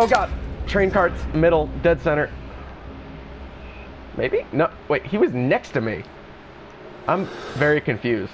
Oh god. Train carts, middle, dead center. Maybe? No, wait, he was next to me. I'm very confused.